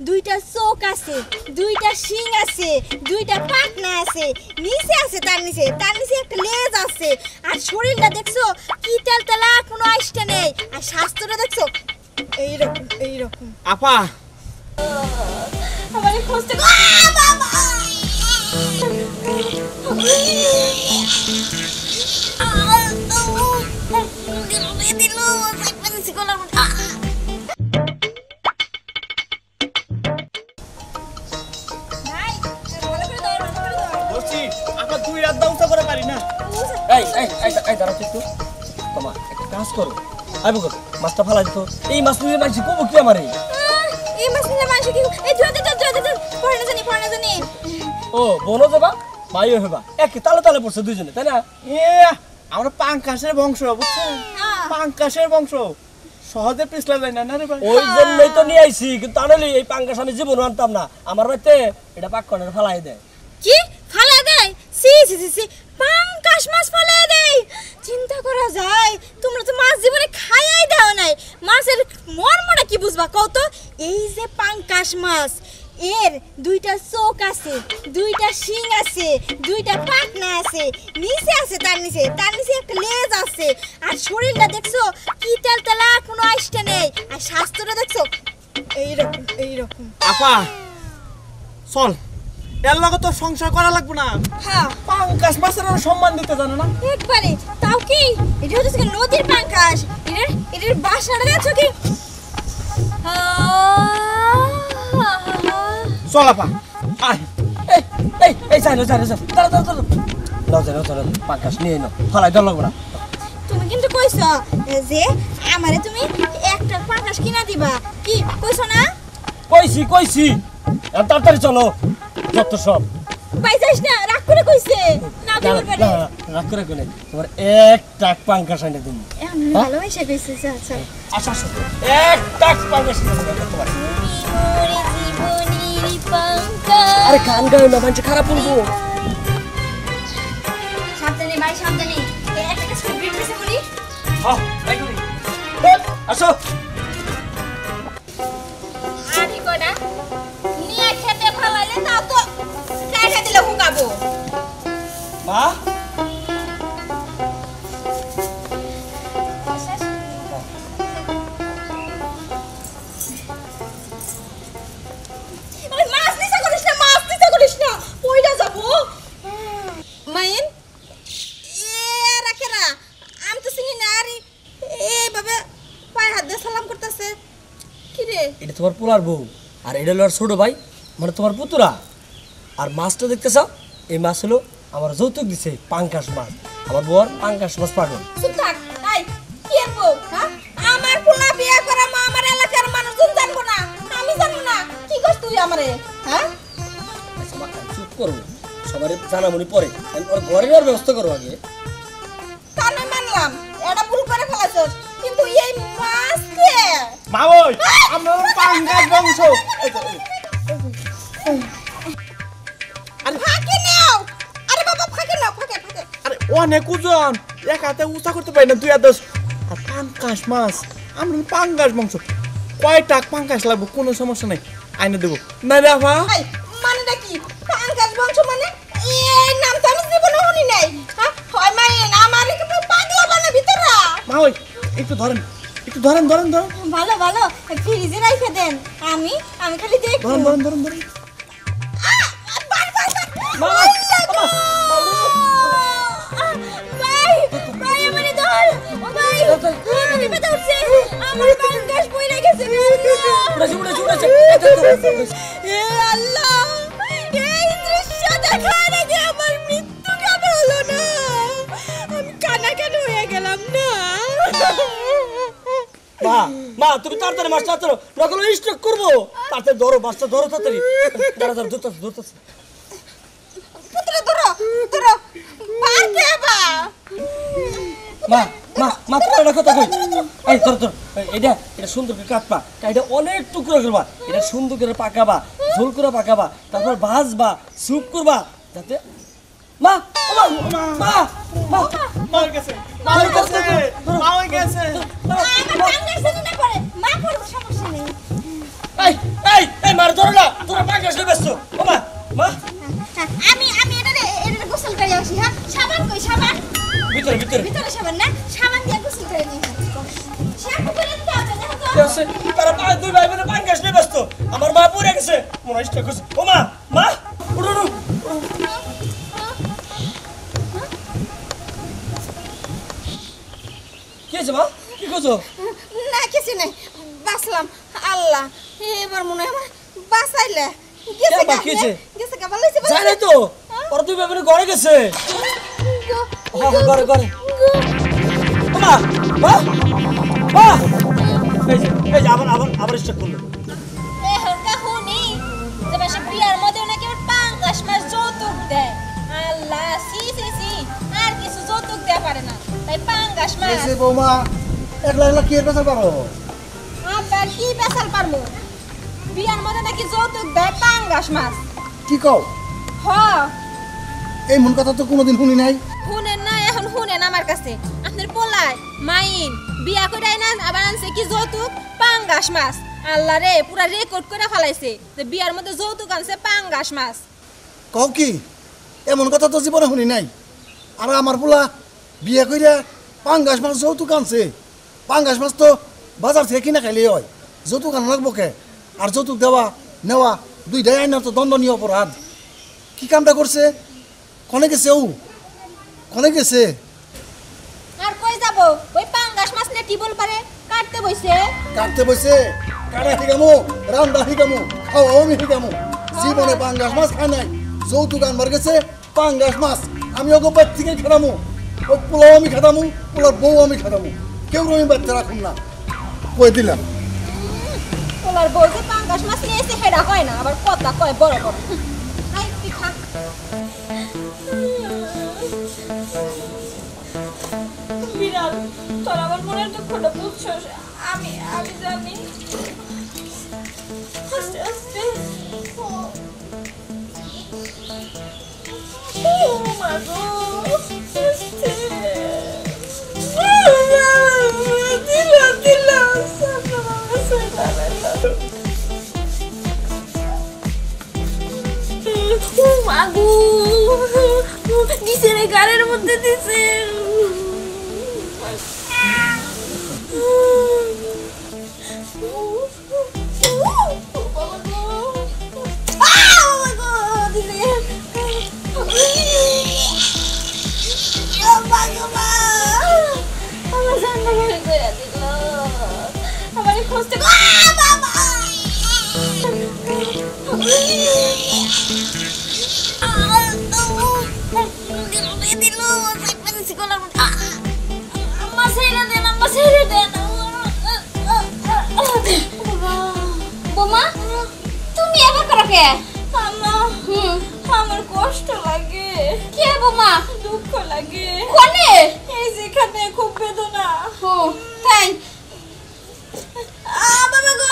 দুইটা চোখ আছে দুইটা শিং আছে দুইটা পাখনা আছে নিচে আছে তার নিচে তার নিচে একটা লেজ আছে আর শরীরটা দেখছ কি তেল তেলা কোনো আইসটা নেই আর স্বাস্থ্যটা দেখছ এইরকম এইরকম আপা আমার উ, দিলো দিলো, আপা দুই রাত দাউসা করে পারি না। এই এই এই এই দাঁড়াও একটু। তোমা একটা কাজ করো। আই বকর মাছটা ফালাই দিত। এই মাছ নিয়ে মাছ কমো কি আমারে এই? মাছ নিলে মানুষ কি? এই ধুয়ে দে ধুয়ে দে পড়ে জানি পড়ে জানি। ও বোনও দেবা ভাইও হেবা। এক তালে তালে পড়ছে দুইজনে তাই না? এ আমরা পাঙ্কাশের বংশ। পাঙ্কাশের সহজে পিছলা যায় না না রে ভাই? ওই জন্যই তো নিয়ে আইছি কিন্তু এই পাঙ্গাস আমি জীবন আনতাম না। আমার বাড়িতে এটা পাক করে ফালাই দেয়। কি? দেয় সি সি সি পাঙ্কাশ মাছ ফালা দেয় চিন্তা করা যায়, তোমরা তো মাছ জীবনে খাইয়াই দাও নাই। মাছের মর্মটা কি বুঝবা কও তো? এই যে পাঙ্কাশ মাছ, এর দুইটা চোখ আছে, দুইটা শিং আছে, দুইটা পাখনা আছে, নিচে আছে তার নিচে তার নিচে একটা লেজ আছে। আর শরীরটা দেখছ, কি তেল তেলা, কোনো আইসটা নেই। আর স্বাস্থ্যটা দেখছ, এইরকম এইরকম। আপা, চল। এর লগে তো সংসার করা লাগবে না। হ্যাঁ। পাঙ্কাশ মাছের আরও সম্মান দিতে জানো না? একবারে। তাও কি? এটা হচ্ছে কি নদীর পাঙ্কাশ? এটার এটার বাসাটা দেখছ কি? চল আপা আয়। এই এই এই চাই না চাই দাঁড়া দাঁড়া দাঁড়া যাই নাও যাই নিয়ে নাও ফালাই লাগবে না। তুমি কিন্তু কইছো যে আমারে তুমি একটা পাঙ্কাশ কিনা দিবা। কি কইছো না? কইছি কইছি। এত তাড়াতাড়ি চলো। যত সব। পাইছাস না? রাগ করে কইছে। না না না, রাগ করে কোনে তোমার এক টাক পাঙ্গাস আইনে দিন আমি ভালোবাসা কইছে আচ্ছা। আচ্ছা আচ্ছা এক টাক পাঙ্গাস এনে দিবো তোমার। ওরে জীবনের পাঙ্কাশ আরে গান গাও না মানুষ খারাপ বলব। সাবধানে ভাই সাবধানে। একটা কাজ করে বিট হ্যাঁ আসো। কি রে? এটা তোমার পোলার বউ আর এটা হলো আর ছোট ভাই মানে তোমার পুতুরা। আর মাছটা দেখতে চাও? এই মাছ হলো আমার যৌতুক দিছে পাঙ্কাশ মাছ। আমার বউ আর পাঙ্কাশ মাছ পাগল। হ্যাঁ? আমার পোলা বিয়ে করা মা আমার এলাকার মানুষজন জানব না আমি জানব না কি করছ তুই আমারে হ্যাঁ? চুপ করো। সবারই জানামনি পরে। ওর ঘরের আর ব্যবস্থা করো আগে। তা মানলাম এটা ভুল করে ফেলাছস কিন্তু এই মাছ মা ওই আমরা পাঙ্কাশ বংশ। অনেক ওজন এক হাতে উঁচা করতে পারি না দুই হাতে আর পাঙ্কাশ মাছ আমরা পাঙ্কাশ মাংস। কয় টাক পাঙ্কাশ লাগবো কোনো সমস্যা নাই আইনে দেবো। না রে এই মানেটা কি? পাঙ্কাজ বংশ মানে? এই নাম তো আমি জীবনে শুনি নাই। হ্যাঁ আমার কি পাগলা বানা ভিতরা মা ওই একটু ধরেন একটু ধরেন ধরেন ধরেন। ভালো ভালো ফ্রিজে রাখে দেন। আমি আমি খালি দেখব। ধরেন ধরেন ধরেন ধরেন। মা, আমারে ব্যথা উঠছে আমার পাঙ্কাশ পইরা গেছে। উড়েছে উড়েছে উড়েছে। এই তো। এ আল্লাহ এই দৃশ্য দেখার আগে আমার মৃত্যু কেন হলো না? আমি কানা কেন হয়ে গেলাম না? মা মা তুমি তাড়াতাড়ি মাছটা ধরো। নকল স্ট্রোক করব। তাড়াতাড়ি ধরো মাছটা ধরো তাড়াতাড়ি। দাঁড়া ধরতেছে ধরতেছে। পুত্র ধরো ধরো। পার বা? মা মা মা তোমার একটা কথা কই? এই ধর ধর এটা এটা সুন্দর করে কাটবা এটা অনেক টুকরো করবা এটা সুন্দর করে পাকাবা ঝোল করে পাকাবা তারপর ভাজবা স্যুপ করবা যাতে মা ও মা মা মা গেছে মার গেছে। মা গেছে না করে মা করব সমস্যা নেই। এই এই এই মার ধরো না তোরা পাঙ্গাস নিয়ে ব্যস্ত। ও মা মা। হ্যাঁ, আমি আমি এটা এটা গোসল করে আসি হ্যাঁ? সাবান কই সাবান? ভিতরে ভিতরে। ভিতরে সাবান না? আছে? তারা দুই ভাই বোনে পাঙ্গাস নিয়ে ব্যস্ত। আমার মা পড়ে গেছে। মনে হয় করছে। ও মা মা উঠো উঠো কি হয়েছে মা? কি করছ? না কিছু নাই। বাঁচলাম। আল্লাহ এবার মনে হয় আমার বাঁচাইলে। গেছে গা, গেছে গা, ভালো হয়েছে, জানে তো। ওরা দুই ভাই বোনে ঘরে গেছে। হ্যাঁ, ঘরে ঘরে। মা মা মা। এই যে। এই যে আবার আবার আবার স্ট্রোক করল। এখন কাহুনি যে মাসে বিয়ার মধ্যে নাকি ওর পাঙ্গাস মাস যৌতুক দেয়। আল্লাহ সি সি সি আর কিছু যৌতুক দেয়া পারে না। তাই পাঙ্গাস মাস এসে বৌমা একলা একলা কি পেছাল পারো? আবার কি বেসাল পারমু বিয়ার মধ্যে নাকি যৌতুক দেয় পাঙ্গাস মাছ কি কও? হ। এই মন কথা তো কোনোদিন শুনি নাই। শুনেন না এখন শুনেন আমার কাছে। আপনার পোলায় মাইন। বিয়া করে না আবার আনছে কি যৌতুক? পাঙ্গাস মাছ। আল্লাহ রে পুরা রেকর্ড করে ফেলাইছে যে বিয়ার মধ্যে যৌতুক আনছে পাঙ্গাস মাছ। কও কি? এমন কথা তো জীবনে শুনি নাই। আর আমার পোলা বিয়ে কইরা পাঙ্গাস মাছ যৌতুক আনছে। পাঙ্গাস মাছ তো বাজার থেকে কিনা খাইলে হয়। যৌতুক আনা লাগবো কে? আর যৌতুক দেওয়া নেওয়া দুইটাই আইনার তো দণ্ডনীয় অপরাধ। কি কামটা করছে? কনে গেছে ও? কনে গেছে? আর কই যাব? ওই পাঙ্গাস নিয়ে টিবল পারে? কাটতে বইছে। কাটতে বসে কাটা শিখামো? রান্না শিখামো? খাওয়াও আমি শিখামো? জীবনে পাঙ্গাস মাছ খাই নাই। যৌতুক আনবার গেছে পাঙ্গাস মাছ। আমি ওকে বাড়ি থেকে খেলামো ওই পোলাও আমি খেতামু পোলার বউ আমি খেতামু। কেউ আমি বাড়িতে রাখুন না। কয়ে দিলাম? পোলার বউ যে পাঙ্গাস মাছ নিয়ে এসে হেডা কয় না। আবার কথা কয় বড় বড়। আই খা বিড়াল তোর আমার মনের দুঃখটা বুঝছস। আমি আমি জানি। আস্তে আস্তে। ও মা মামা বোমা তুমি এবার করো কে? আমার কষ্ট লাগে। কে বোমা? দুঃখ লাগে। কোনে? এই যেখানে খুব বেদনা। ও তাই। আ বাবা গো।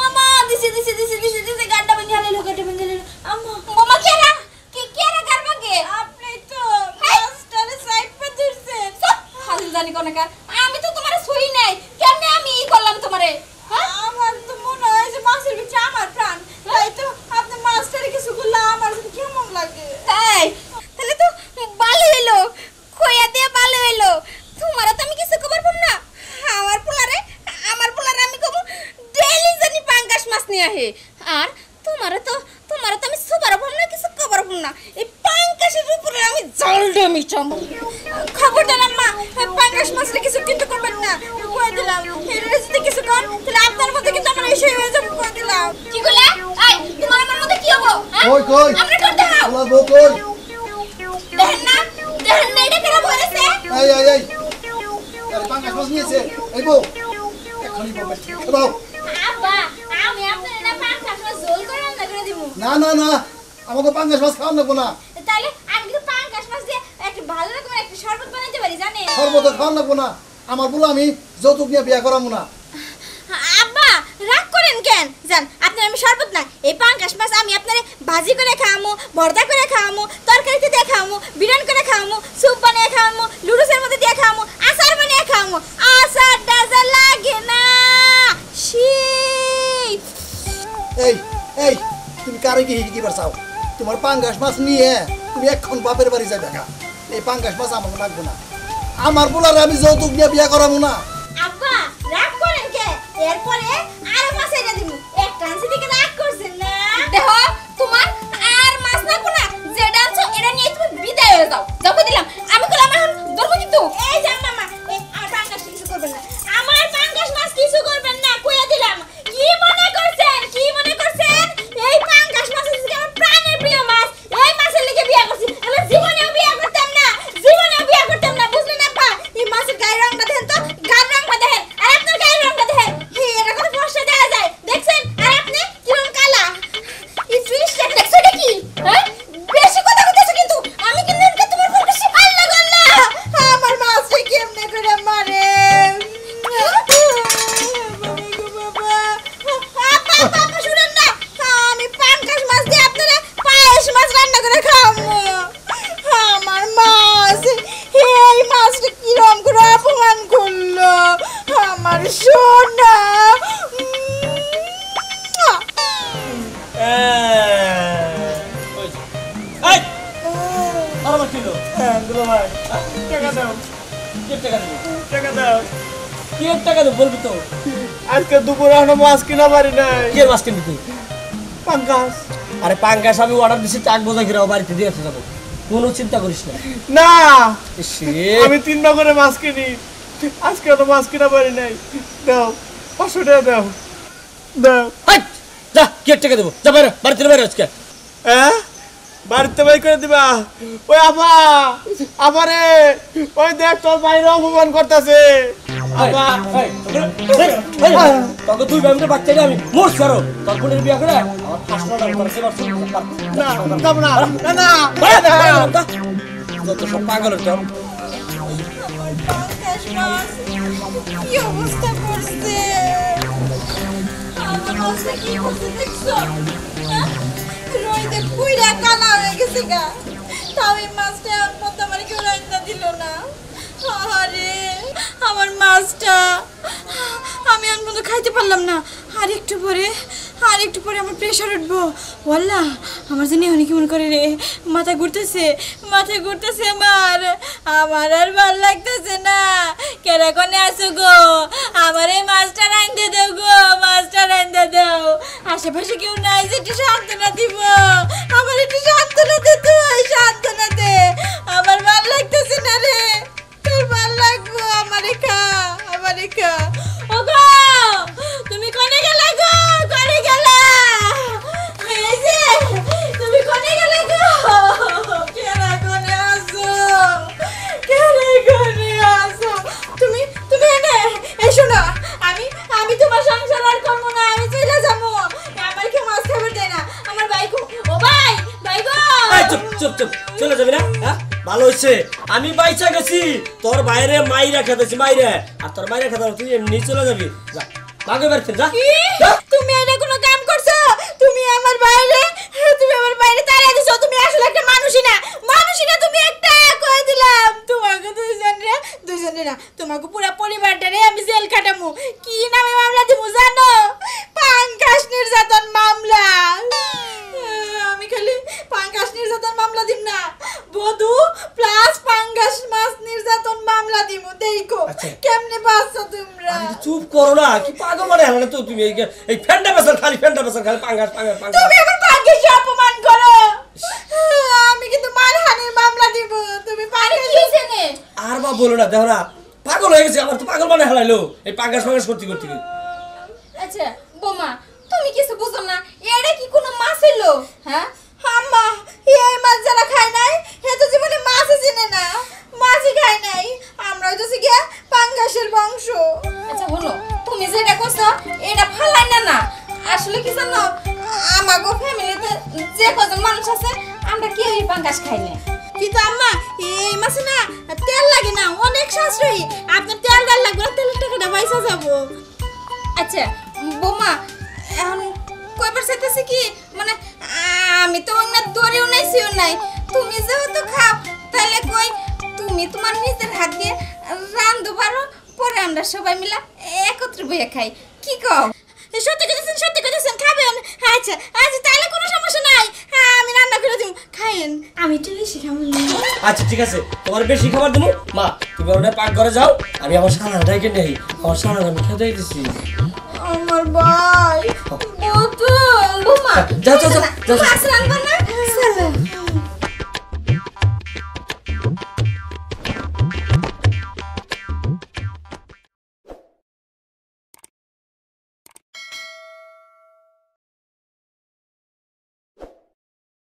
মামা দিছে দিছে দিছে দিছে দিছে আলিলো আম্মা বোমা কেরা কে কেরা কারবা কে আপনি তো মাস্টার সাইড পে ধরছেন। হাজির জানি কোনে কার আমি তো তোমারে ছুঁই নাই। কেমনে আমি ই করলাম তোমারে হ্যাঁ আমার তো মনে হয় যে মাছের ভিতরে আমার প্রাণ তাই তো আপনি মাস্টারে কিছু করলে আমার যেন কেমন লাগে তাই তাহলে তো ভালো হইল কইয়া দিয়ে ভালো হইল তোমার তো আমি কিছু খবর পাম না আমার পোলারে আমার পোলারে আমি কব ডেইলি জানি পাঙ্গাস মাছ নিয়ে আহে আর তোমার তো তোমার তো আমি সুপার পাম না কিছু খবর পাম না এই পাঙ্গাসের উপরে আমি জলটা মিটাম খবর দিলাম মা পাঙ্গাস মাছের কিছু কিন্তু করবেন না কয়ে দিলাম এটা যদি কিছু কর তাহলে আপনার মধ্যে কিন্তু আমার এই হয়ে যাবে কয়ে দিলাম কি কইলা আই তোমার আমার মধ্যে কি হব হ্যাঁ? কই কই? আমরা করতে হাও পোলার বউ কই? দেখেন না? দেখেন না এটা কেন বলেছে এই এই এই। আরে পাঙ্গাস মাছ নিয়েছে। এই বউ। এখনই বউ এ বউ। আব্বা আমি আপনার না পাঙ্গাস মাছ ঝোল করে রান্না করে দিব। না না না। আমাকে পাঙ্গাস মাছ খাওয়ান লাগবো না। তাহলে আমি কিন্তু পাঙ্গাস মাছ দিয়ে একটা ভালো রকমের একটা শরবত বানাইতে পারি জানেন? সর্বত খাওয়ান লাগবো না। আমার বলে আমি যৌতুক নিয়ে বিয়া করাবো না। আব্বা রাগ করেন কেন? জান আপনার আমি শরবত না এই পাঙ্গাস মাছ আমি আপনারে ভাজি করে খাওয়ামো ভর্তা করে খাওয়ামো তরকারিতে দিয়ে খাওয়ামো বিরিয়ানি করে খাওয়ামো স্যুপ বানিয়ে খাওয়ামো লুডুসের মধ্যে দিয়ে খাওয়ামো আচার বানিয়ে খাওয়ামো আচার ডাজা লাগে না। শি এই এই, তুমি কারে কি কিবার চাও তোমার পাঙ্গাস মাছ নিয়ে তুমি এখন বাপের বাড়ি যাবে এই পাঙ্গাস মাছ আমার লাগবে না। আমার পোলার আমি যৌতুক নিয়ে বিয়া করাবো না। বলবি তো আজকে দুপুরে এখনও মাছ কিনা পারি নাই। কি মাছ কিনবি তুই? আরে পাঙ্গাস আমি অর্ডার দিছি চাক বোঝা ঘিরে বাড়িতে দিয়ে আসতে যাব। কোনো চিন্তা করিস না। না। সে আমি তিন করে মাছ কিনি। আজকে তো মাছ কিনা পারি নাই। দাও পাঁচশো টাকা দাও। দাও। যা কি টাকা দেবো। যা বাইরে বাড়িতে বাইরে আজকে। হ্যাঁ বাড়িতে বাই করে দিবা? ওই আপা আমারে ওই দেখ তোর বাইরে অপমান করতেছে। তোকে বাচ্চা আমি মোর সরো তোর বোনের বিয়া করে আমার ফাঁসটা তোর সেবার না না। না না। যত সব পাগলের তো পাঙ্গাস মাছ কি অবস্থা করছে? আমার মাছটা কি করছে দেখছ? রইতে পুইরা কালা হয়ে গেছে গা। তাও এই মাছটা মতো আমার কেউ রান্না দিল না। আরে আমার মাছটা। আমি আর মতো খাইতে পারলাম না। আর একটু পরে, আর একটু পরে আমার প্রেশার উঠবো। ওয়াল্লা, আমার জন্য অনেক মনে করে রে? মাথা ঘুরতেছে মাথা ঘুরতেছে আমার। আমার আর ভালো লাগতেছে কোনে আসো গো। আমার এই মাছটা রান্ধে দেও গো, মাছটা রান্ধে দেও। আশেপাশে কেউ নাই যে একটু সান্ত্বনা দিব। আমার একটু সান্ত্বনা দে তুই সান্ত্বনা দে। আমার ভালো লাগতেছে না রে। তোর ভালো লাগবো, আমারে খা আমারে খা। হয়েছে আমি বাইচা গেছি। তোর বাইরে মাইরা খেতেছি মাইরে। আর তোর বাইরে খেতে তুই এমনি চলে যাবি। যা মাগে বাড়িতে যা। তুমি এটা কোনো কাম করছ? তুমি আমার বাইরে তুমি আমার বাইরে তাড়িয়ে দিছো তুমি আসলে একটা মানুষই না। মানুষই না তুমি একটা কয়ে দিলাম। তোমাকে দুইজন রে দুইজন রে না তোমাকে পুরো পরিবারটা রে আমি জেল কাটামু কি নামে মামলা দিমু জানো পাঙ্কাশ নির্যাতন মামলা আমি খালি পাঙ্কাশ নির্যাতন মামলা দিম না বধু প্লাস পাঙ্কাশ মাছ নির্যাতন মামলা দিমু দেখো আচ্ছা। কেমনে বাঁচছো তোমরা আরে চুপ করো না কি পাগল মানে হলো তো তুমি এই- ফ্যান্ডা বেসার খালি ফ্যান্ডা বেসার খালি পাঙ্গাস পাঙ্গাস পাঙ্গাস। তুমি আমার ভাগ্যকে অপমান করো? আমি কিন্তু মানহানির মামলা দিব তুমি পারে কি জানে আর বা বলো না দেখো না পাগল হয়ে গেছে আমার তো পাগল মানে হারাইলো। এই পাঙ্গাস পাঙ্গাস করতে করতে। আচ্ছা বোমা তুমি কিছু বুঝো না এটা কি কোনো মাছ হইল হ্যাঁ? আম্মা এই মাছ যারা খায় নাই হে তো জীবনে মাছই চিনে না। মাছই খায় নাই। আমরা হইতেছি গিয়া পাঙ্গাসের বংশ আচ্ছা হলো তুমি যেটা করছ এটা ফালাই না না? আসলে কি জানো আমাগো ফ্যামিলিতে যে কজন মানুষ আছে আমরা কেউই পাঙ্গাস খাই না কিন্তু আম্মা এই মাছে না তেল লাগে না অনেক সাশ্রয়ী। আপনার তেল ডাল লাগবে না তেলের টাকাটা পয়সা যাব। আচ্ছা বোমা এখন কয়বার চাইতেছি কি? মানে আমি তো অন্য দড়িও নাই সিও নাই। তুমি যেহেতু খাও তাহলে কই তুমি তোমার নিজের হাত দিয়ে রান্ধো পারো পরে আমরা সবাই মিলা একত্রে বইয়ে খাই। কি কও? সত্যি সত্যি আচ্ছা আচ্ছা তাহলে কোনো সমস্যা নাই। হ্যাঁ, আমি রান্না করে দিব খাইন আমি আচ্ছা ঠিক আছে। তোমার বেশি খাবার দেবো মা তুমি ওটা পাক ঘরে যাও। আমি আমার ডাইকে নেই। আমার আমি খেতে আমার ভাই হ্যাঁ। হ্যাঁ, ও তো